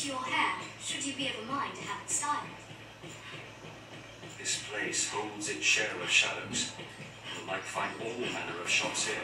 to your hair, should you be of a mind to have it styled. This place holds its share of shadows. You might find all manner of shops here.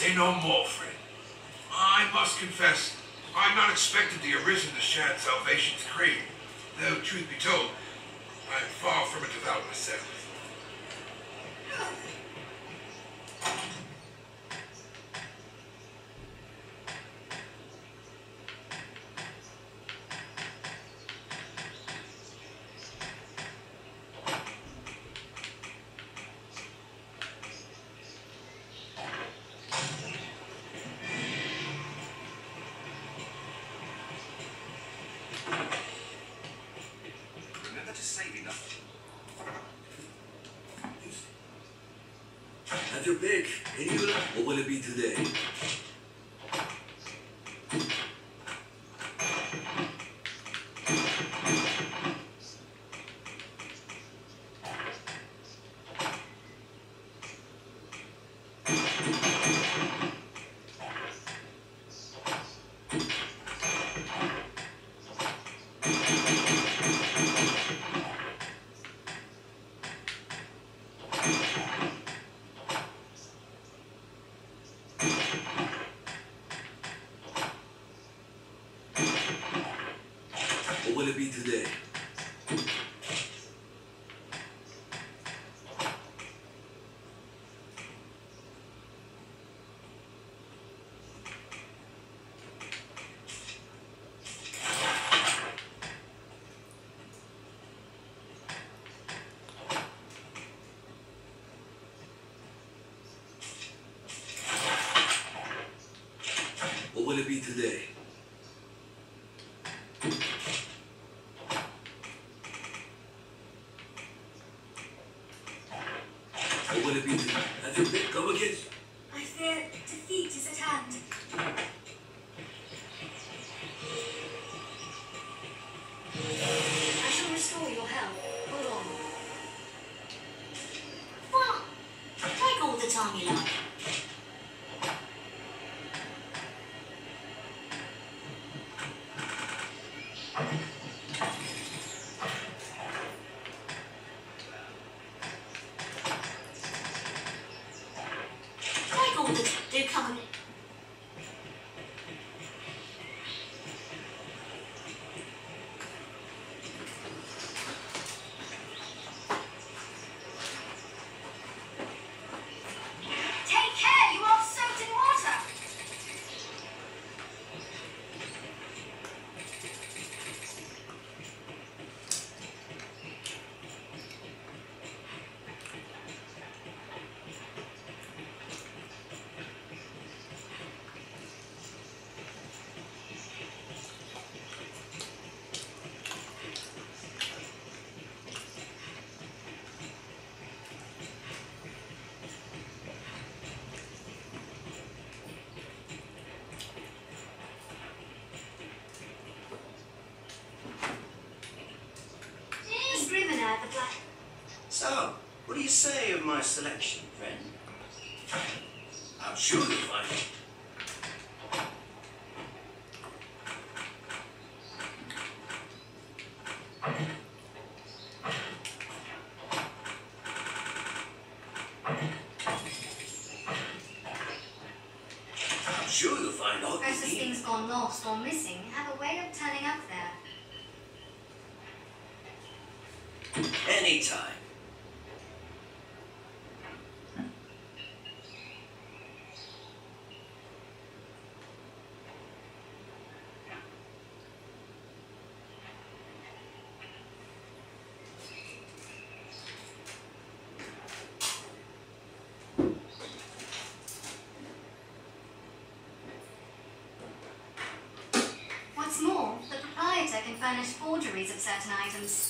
Say no more, friend. I must confess, I'm not expected the arisen to share salvation's creed. Though, truth be told, I'm far from a devout myself. Remember to save enough. Have your pick. Anywhere, what will it be today? What will it be today? Will it be today? What will it be today? That's a bit. Come again. I fear defeat is at hand. I shall restore your health. Hold on. Well, take all the time you like. Take all the do come and Take care, you are soaked in water. Scrivener, the. So, what do you say of my selection, friend? I'm sure you'll find it. I'm sure you'll find out Precious the things gone lost or missing have a way of turning up there. Anytime. What's more, the proprietor can furnish forgeries of certain items.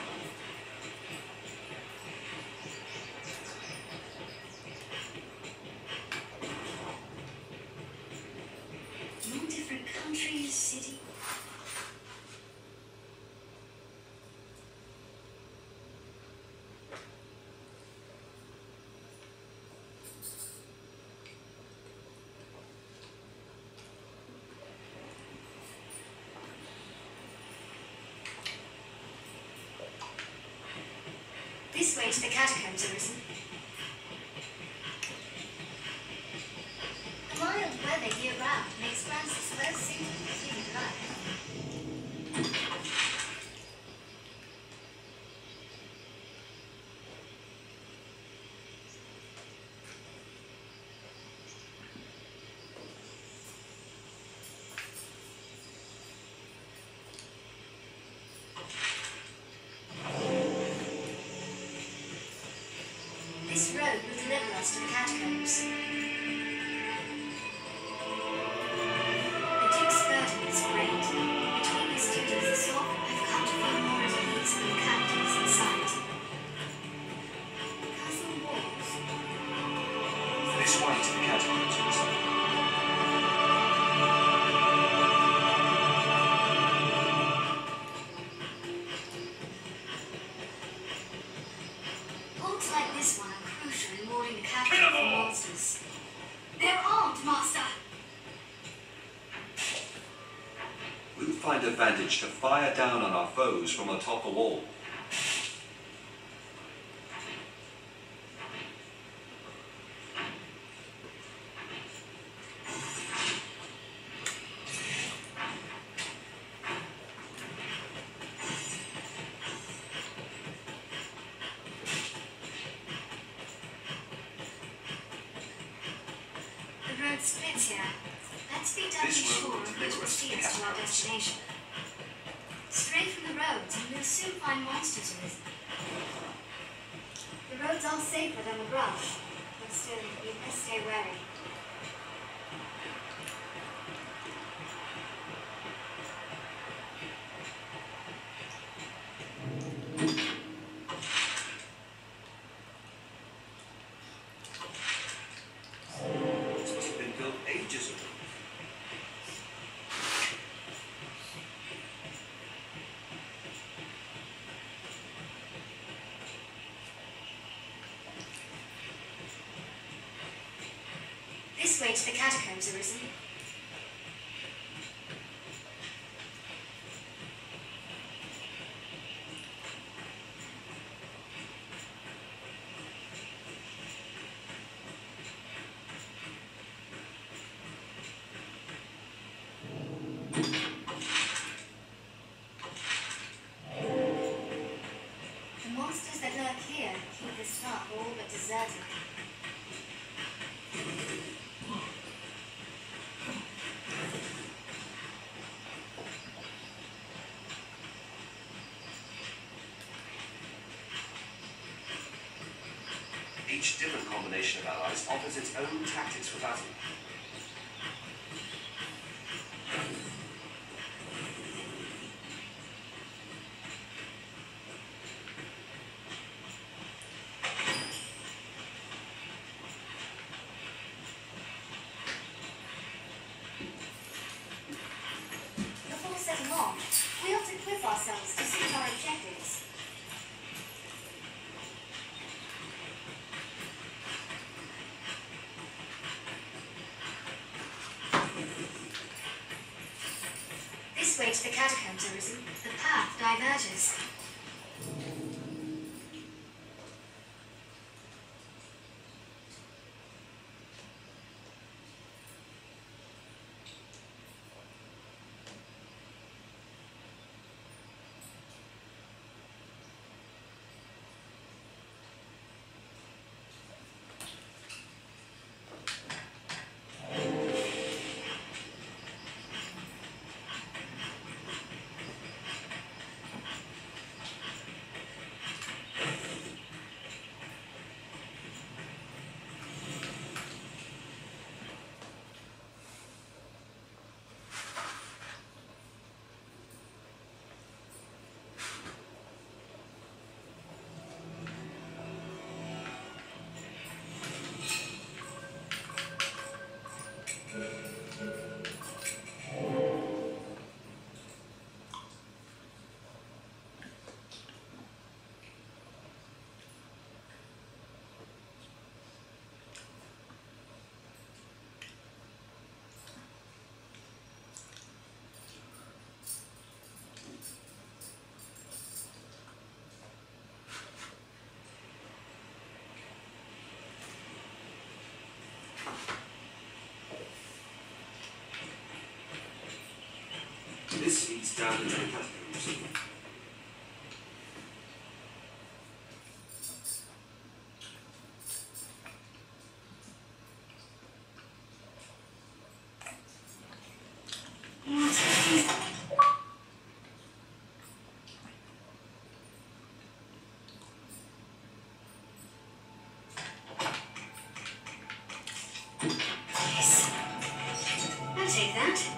This way to the catacombs. The the catacombs. managed to fire down on our foes from atop the wall. This way to the catacombs, Arisen. each different combination of allies offers its own tactics for battle. The path diverges. strategy I'll take that.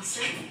uncertain.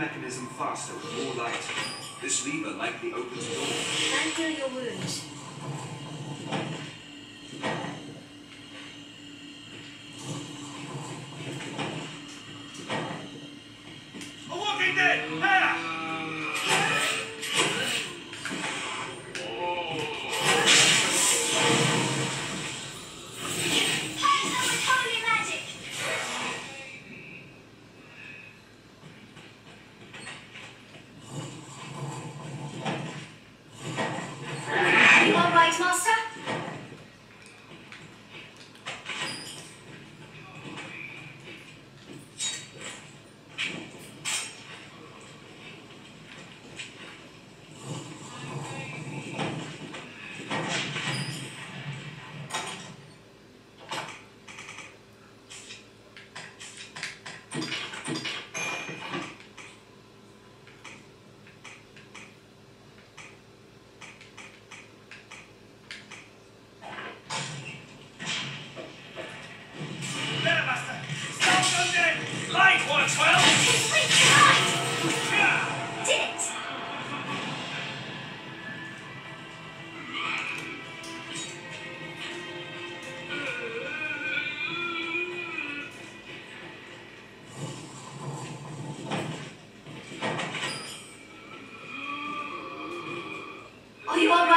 mechanism faster with more light. This lever likely opens a door. Can your wounds.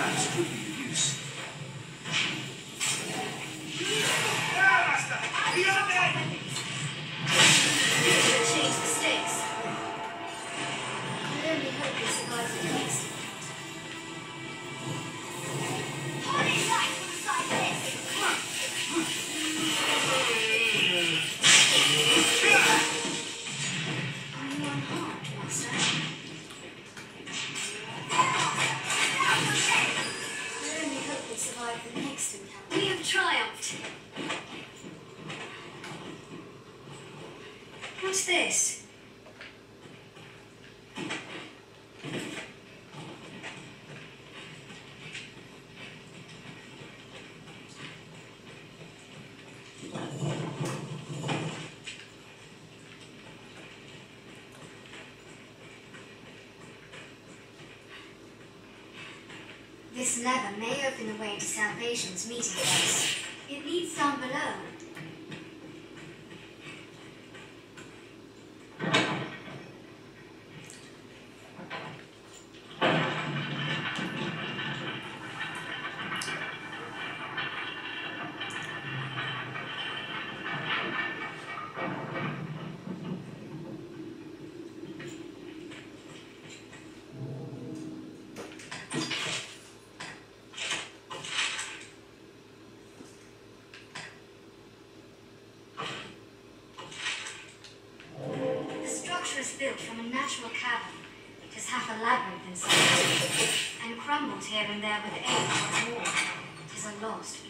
class This lever may open the way to Salvation's meeting place. It leads down below. from a natural cavern, it is half a labyrinth in size, and crumbled here and there with age war. It is a lost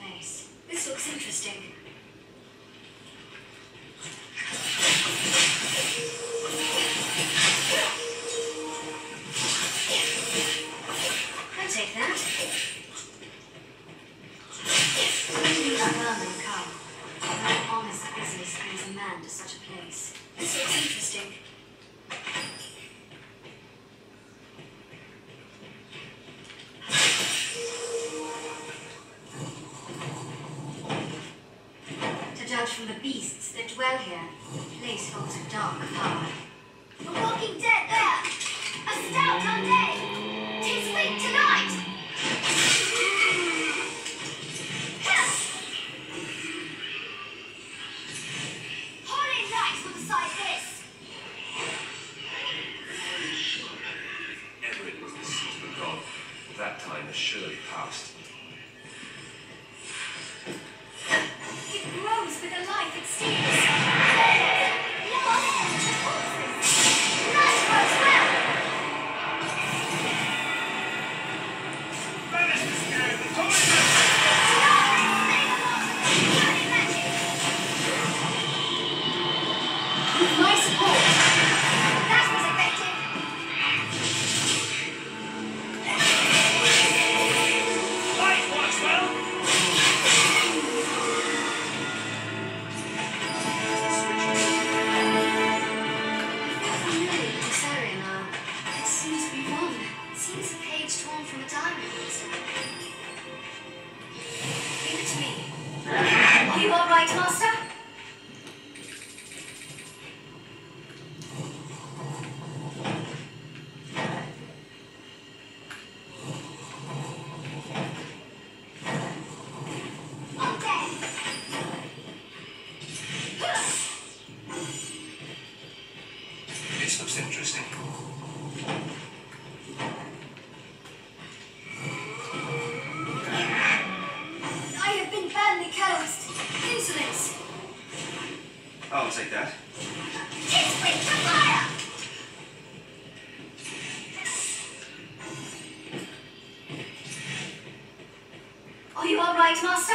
all right, Master?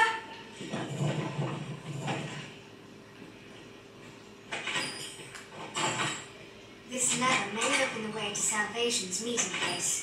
This lever may open the way to Salvation's meeting place.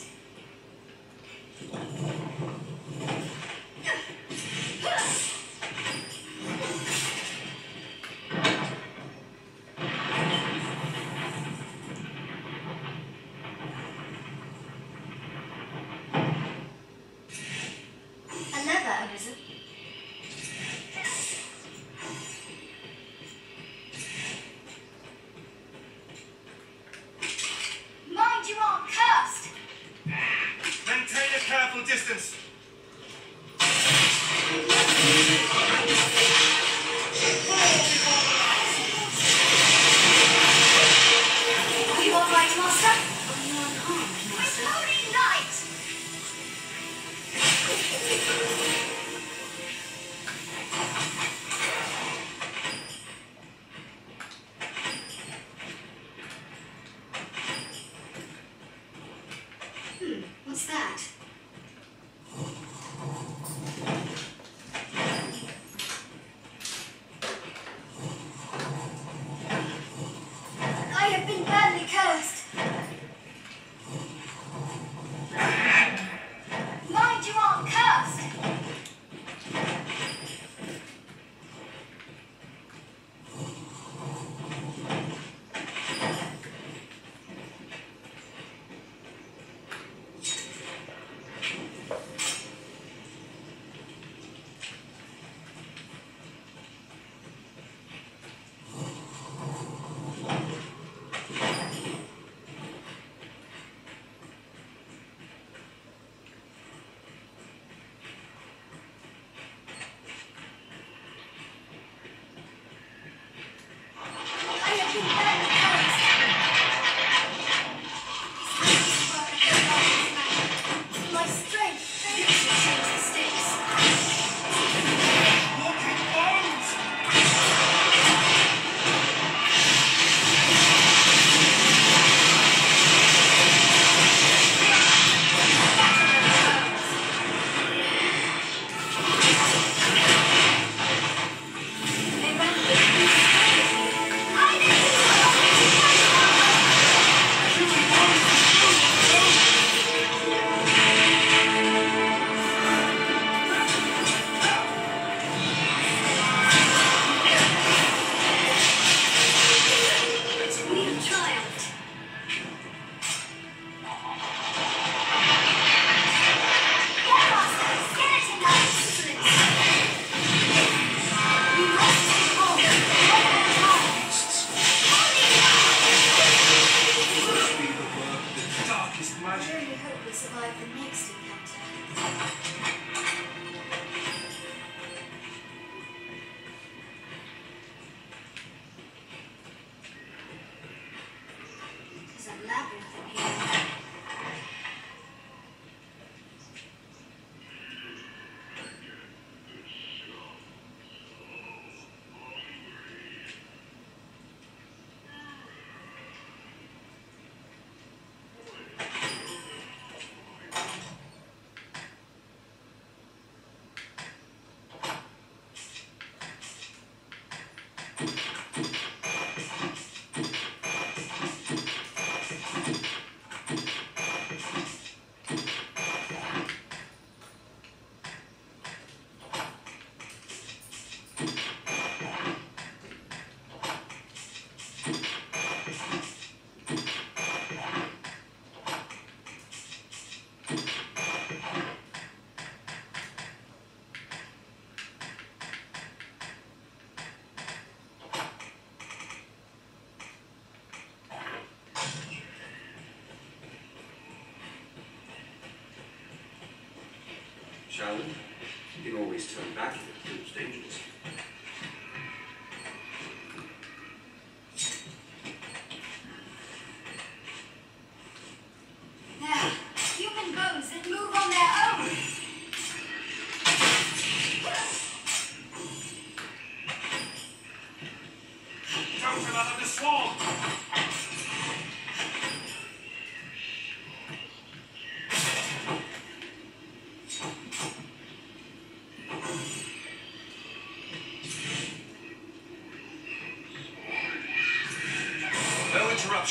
You can always turn back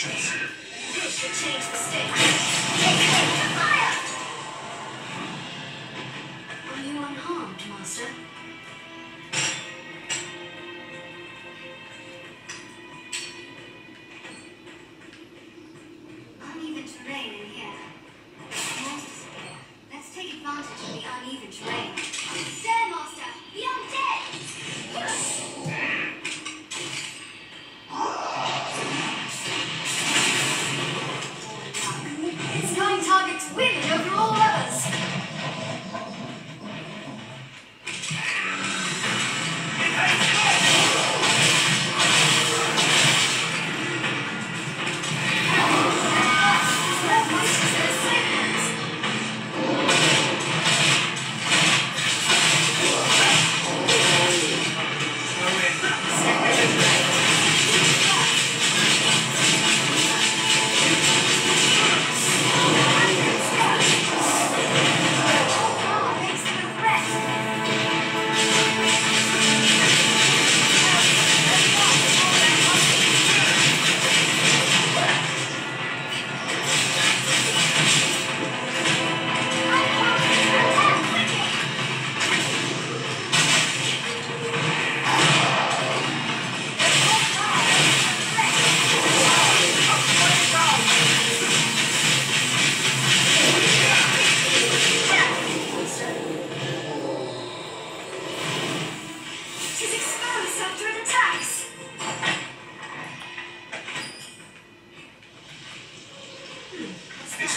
No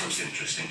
most interesting.